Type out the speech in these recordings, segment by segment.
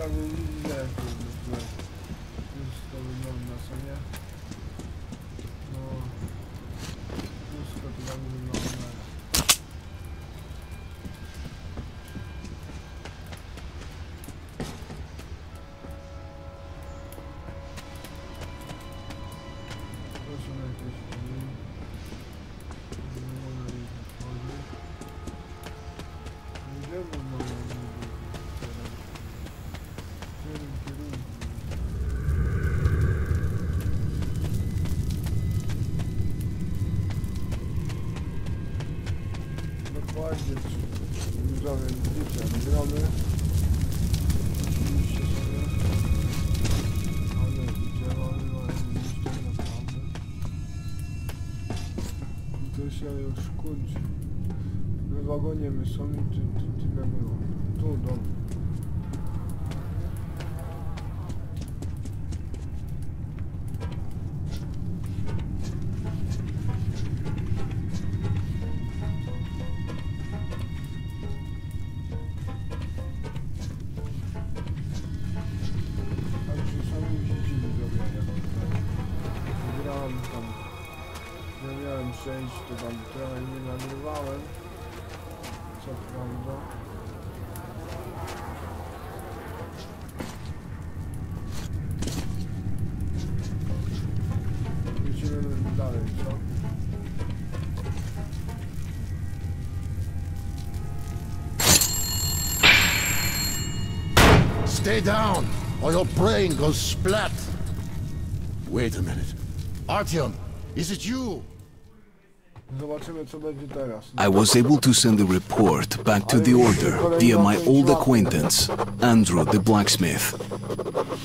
I tak widzę, jak to że już to wygląda, co nie? No, wszystko to tak wygląda. To Właśnie różowy dziewczyn zrobię. To się już kończy. My w ogonie my są i tyle było. Tu, dobrze. Ja miałem przejść, to tam trochę nie nagrywałem. Co prawda. Lecimy dalej, co? Stay down, or your brain goes splat. Wait a minute. Artyom, is it you? I was able to send the report back to the Order via my old acquaintance, Andrew the blacksmith.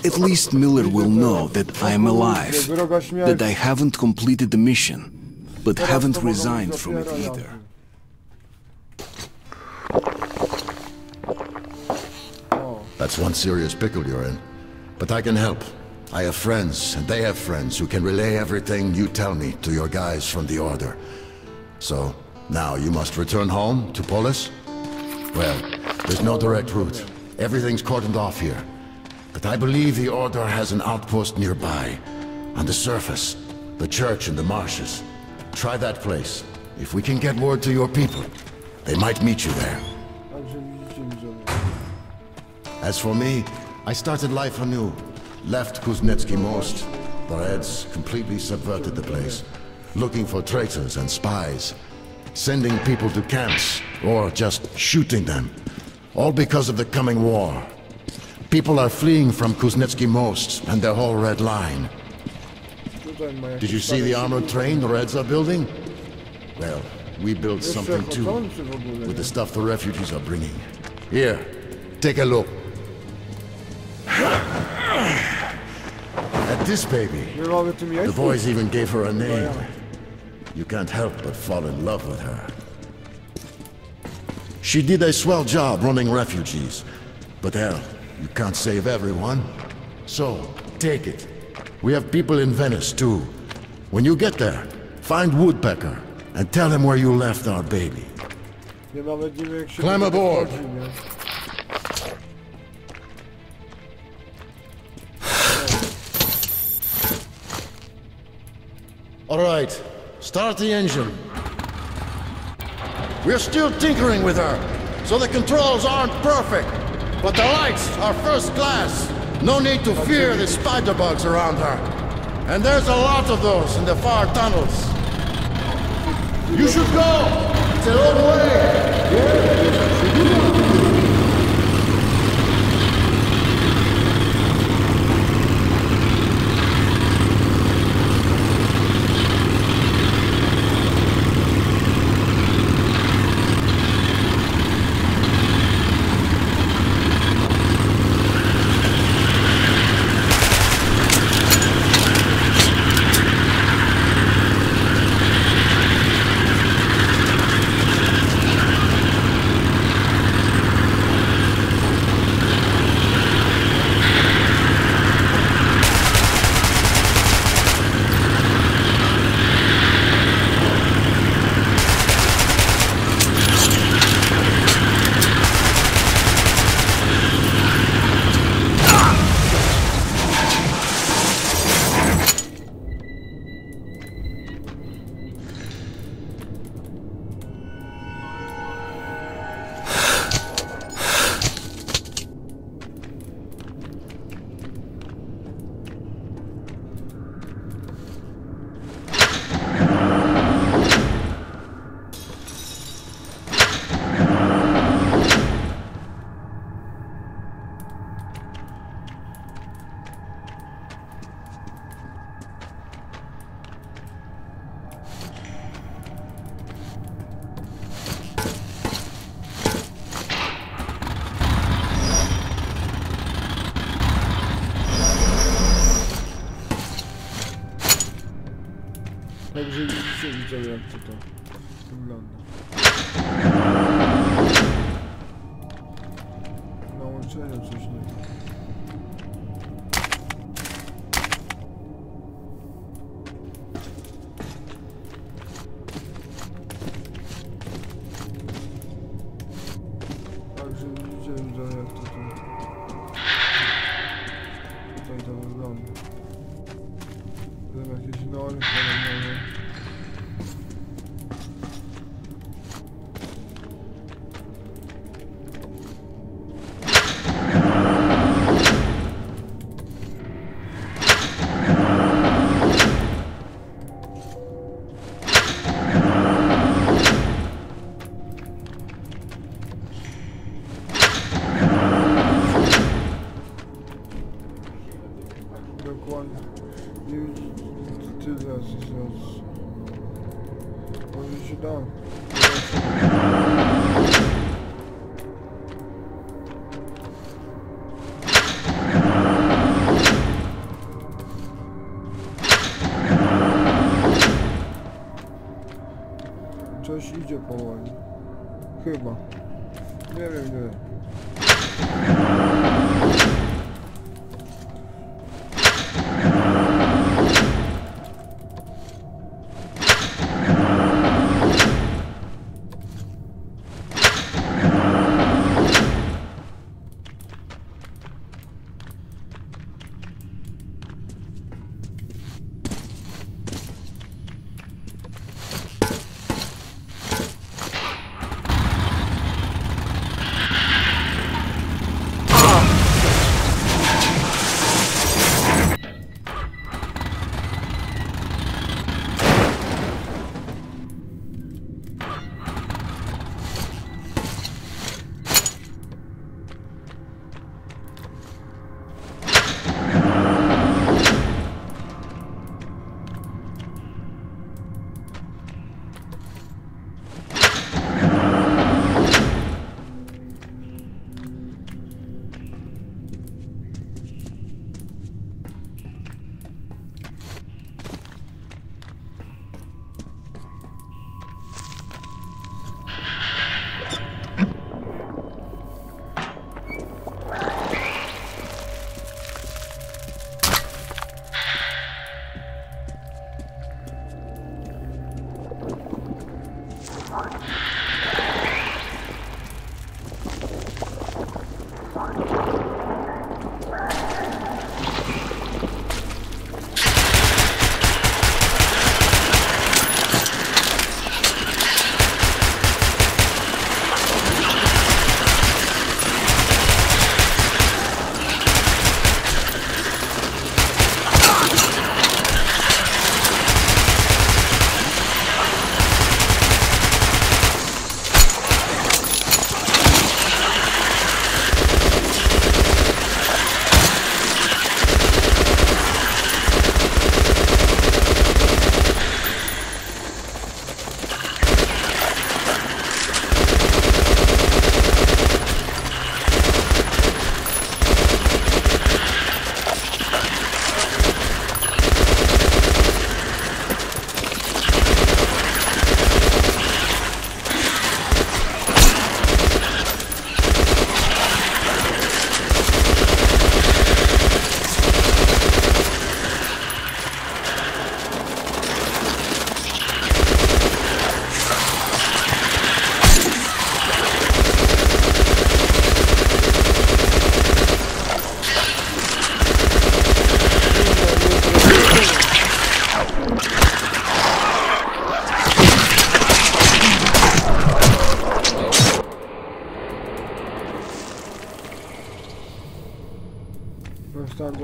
At least Miller will know that I am alive, that I haven't completed the mission, but haven't resigned from it either. That's one serious pickle you're in. But I can help. I have friends, and they have friends who can relay everything you tell me to your guys from the Order. So, now you must return home to Polis? Well, there's no direct route. Everything's cordoned off here. But I believe the Order has an outpost nearby. On the surface, the church in the marshes. Try that place. If we can get word to your people, they might meet you there. As for me, I started life anew. Left Kuznetsky Most. The Reds completely subverted the place. Looking for traitors and spies. Sending people to camps, or just shooting them. All because of the coming war. People are fleeing from Kuznetsky Most and their whole Red Line. Tutaj ma jakieś Did you see the armored train the Reds are building? Well, we built something too. chodzący w ogóle, with the stuff the refugees are bringing. Here, take a look. At this baby, My mamy tym the boys even gave her a name. You can't help but fall in love with her. She did a swell job running refugees, but hell, you can't save everyone. So, take it. We have people in Venice, too. When you get there, find Woodpecker and tell him where you left our baby. Climb aboard. All right, start the engine. We're still tinkering with her, so the controls aren't perfect. But the lights are first class. No need to fear the spider bugs around her. And there's a lot of those in the far tunnels. You should go! It's a long way! Także się widział jak to to wygląda. Nałączenia coś nie ma. Idzie powoli. Chyba. Nie wiem, nie wiem.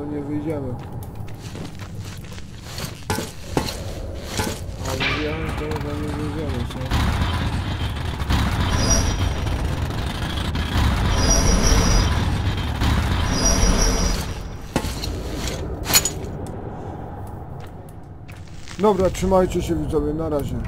To nie wyjdziemy. Ale wyjechać to chyba nie wyjdziemy, co? Dobra, trzymajcie się widzowie, na razie.